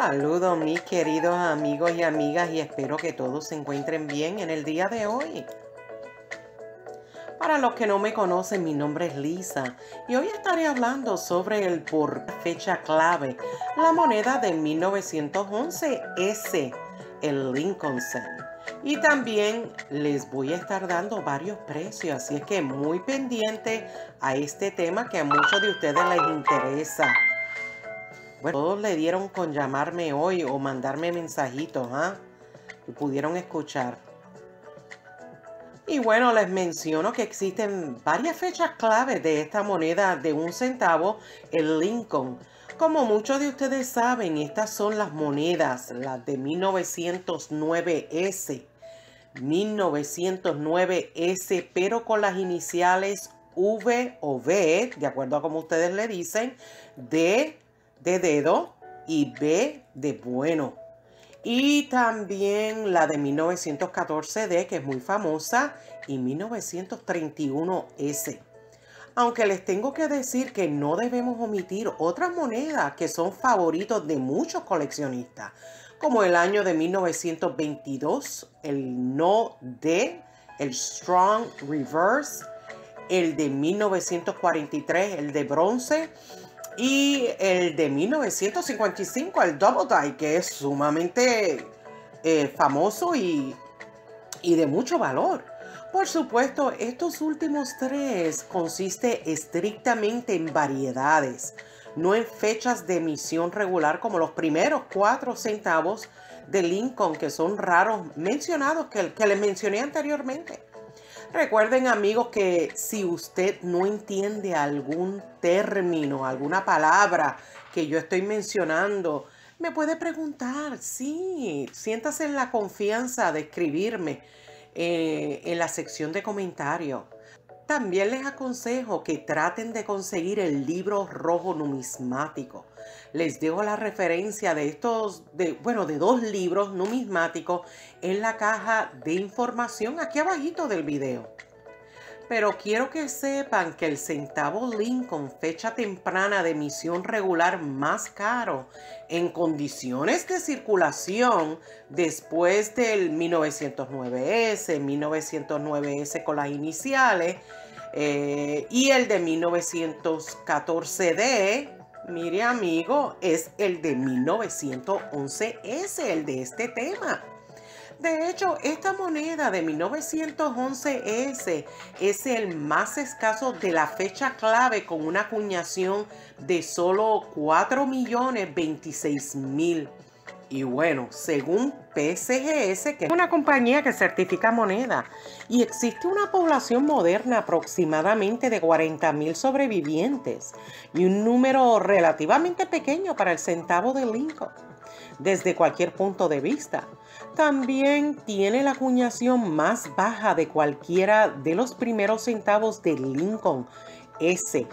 Saludos mis queridos amigos y amigas y espero que todos se encuentren bien en el día de hoy. Para los que no me conocen, mi nombre es Lisa y hoy estaré hablando sobre el por fecha clave, la moneda de 1911 S, el Lincoln Cent. Y también les voy a estar dando varios precios, así es que muy pendiente a este tema que a muchos de ustedes les interesa. Bueno, todos le dieron con llamarme hoy o mandarme mensajitos, ¿ah? Y pudieron escuchar. Y bueno, les menciono que existen varias fechas claves de esta moneda de un centavo, el Lincoln. Como muchos de ustedes saben, estas son las monedas, las de 1909S. 1909S, pero con las iniciales V o V, de acuerdo a como ustedes le dicen, de de dedo y B de bueno. Y también la de 1914D, que es muy famosa, y 1931S. Aunque les tengo que decir que no debemos omitir otras monedas que son favoritos de muchos coleccionistas, como el año de 1922, el No D, el Strong Reverse, el de 1943, el de bronce, y el de 1955, el Double Die, que es sumamente eh, famoso y, y de mucho valor. Por supuesto, estos últimos tres consiste estrictamente en variedades, no en fechas de emisión regular como los primeros cuatro centavos de Lincoln, que son raros mencionados que, que les mencioné anteriormente. Recuerden amigos que si usted no entiende algún término, alguna palabra que yo estoy mencionando, me puede preguntar, sí, siéntase en la confianza de escribirme eh, en la sección de comentarios. También les aconsejo que traten de conseguir el libro rojo numismático. Les dejo la referencia de estos, de, bueno, de dos libros numismáticos en la caja de información aquí abajito del video. Pero quiero que sepan que el centavo Lincoln, fecha temprana de emisión regular más caro en condiciones de circulación después del 1909S, 1909S con las iniciales, eh, y el de 1914D, mire amigo, es el de 1911S, el de este tema. De hecho, esta moneda de 1911S es el más escaso de la fecha clave con una acuñación de solo 4 millones 26 mil. Y bueno, según PCGS, que es una compañía que certifica moneda, y existe una población moderna aproximadamente de 40 mil sobrevivientes y un número relativamente pequeño para el centavo de Lincoln, desde cualquier punto de vista. También tiene la acuñación más baja de cualquiera de los primeros centavos de Lincoln S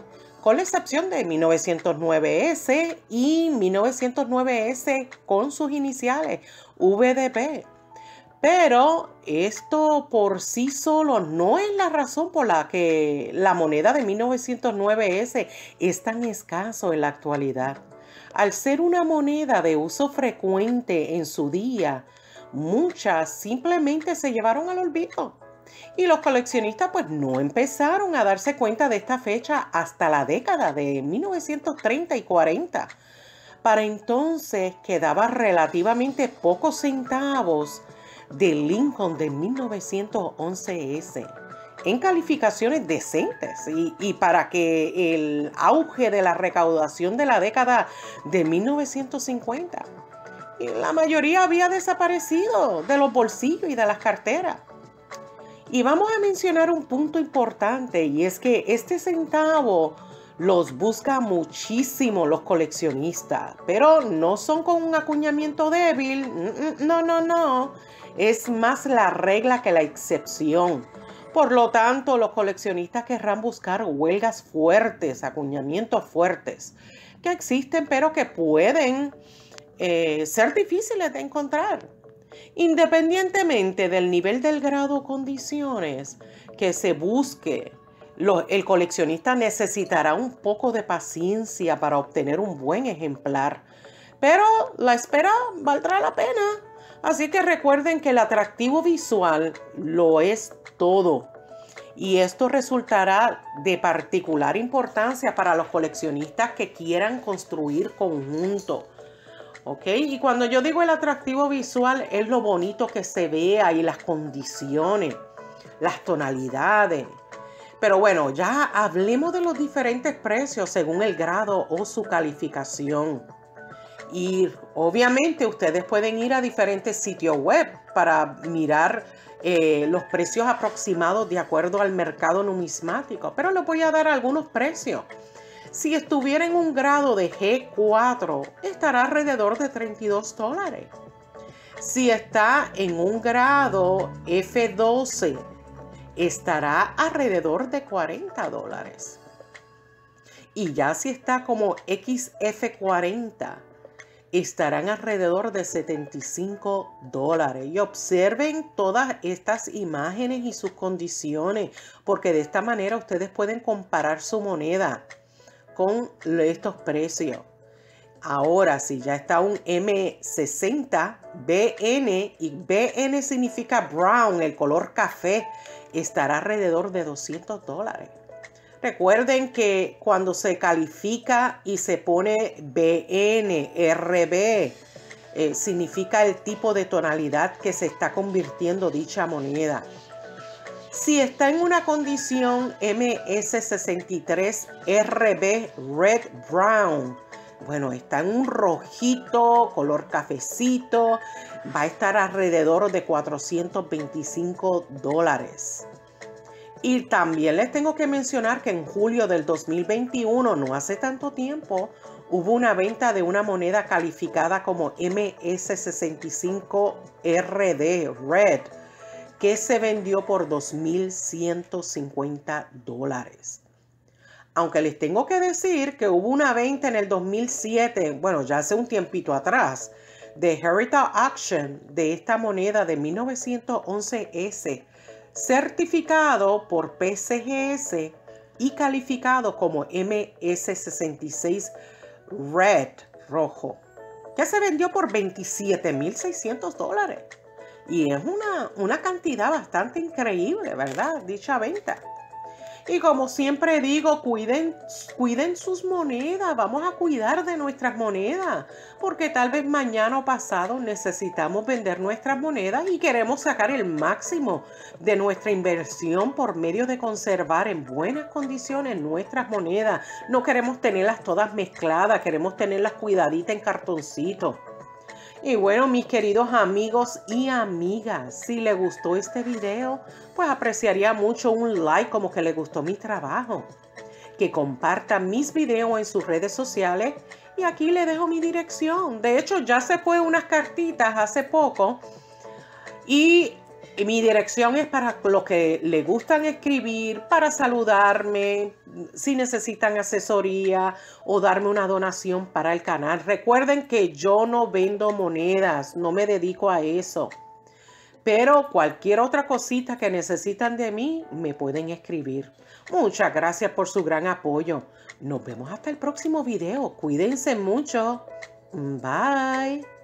con la excepción de 1909S y 1909S con sus iniciales VDP. Pero esto por sí solo no es la razón por la que la moneda de 1909S es tan escaso en la actualidad. Al ser una moneda de uso frecuente en su día, muchas simplemente se llevaron al olvido. Y los coleccionistas pues no empezaron a darse cuenta de esta fecha hasta la década de 1930 y 40. Para entonces quedaba relativamente pocos centavos del Lincoln de 1911S en calificaciones decentes y, y, para que el auge de la recaudación de la década de 1950 la mayoría había desaparecido de los bolsillos y de las carteras. Y vamos a mencionar un punto importante y es que este centavo los busca muchísimo los coleccionistas, pero no son con un acuñamiento débil, no, no, no, es más la regla que la excepción. Por lo tanto, los coleccionistas querrán buscar huelgas fuertes, acuñamientos fuertes, que existen pero que pueden eh, ser difíciles de encontrar. Independientemente del nivel del grado o condiciones que se busque, el coleccionista necesitará un poco de paciencia para obtener un buen ejemplar. pero la espera valdrá la pena. Así que recuerden que el atractivo visual lo es todo. Y esto resultará de particular importancia para los coleccionistas que quieran construir conjunto. ¿Ok? Y cuando yo digo el atractivo visual es lo bonito que se vea y las condiciones, las tonalidades. Pero bueno, ya hablemos de los diferentes precios según el grado o su calificación. Y obviamente ustedes pueden ir a diferentes sitios web para mirar eh, los precios aproximados de acuerdo al mercado numismático. Pero les voy a dar algunos precios. Si estuviera en un grado de G4, estará alrededor de 32 dólares. Si está en un grado F12, estará alrededor de 40 dólares. Y ya si está como XF40, estarán alrededor de 75 dólares. Y observen todas estas imágenes y sus condiciones, porque de esta manera ustedes pueden comparar su moneda con estos precios. Ahora, si ya está un M60 BN y BN significa brown, el color café, estará alrededor de 200 dólares. Recuerden que cuando se califica y se pone BN, RB, eh, significa el tipo de tonalidad que se está convirtiendo dicha moneda. Si está en una condición MS63RB Red Brown, bueno, está en un rojito, color cafecito, va a estar alrededor de 425 dólares. Y también les tengo que mencionar que en julio del 2021, no hace tanto tiempo, hubo una venta de una moneda calificada como MS65RD Red que se vendió por 2.150 dólares. Aunque les tengo que decir que hubo una venta en el 2007, bueno, ya hace un tiempito atrás, de Heritage Action de esta moneda de 1911S certificado por PCGS y calificado como MS66 Red rojo, que se vendió por 27.600 dólares. Y es una, una cantidad bastante increíble, ¿verdad? Dicha venta. Y como siempre digo, cuiden, cuiden sus monedas, vamos a cuidar de nuestras monedas, porque tal vez mañana o pasado necesitamos vender nuestras monedas y queremos sacar el máximo de nuestra inversión por medio de conservar en buenas condiciones nuestras monedas. No queremos tenerlas todas mezcladas, queremos tenerlas cuidaditas en cartoncito. Y bueno, mis queridos amigos y amigas, si les gustó este video, pues apreciaría mucho un like como que le gustó mi trabajo. Que compartan mis videos en sus redes sociales y aquí le dejo mi dirección. De hecho, ya se fue unas cartitas hace poco y mi dirección es para los que le gustan escribir, para saludarme, si necesitan asesoría o darme una donación para el canal. Recuerden que yo no vendo monedas, no me dedico a eso. Pero cualquier otra cosita que necesitan de mí, me pueden escribir. Muchas gracias por su gran apoyo. Nos vemos hasta el próximo video. Cuídense mucho. Bye.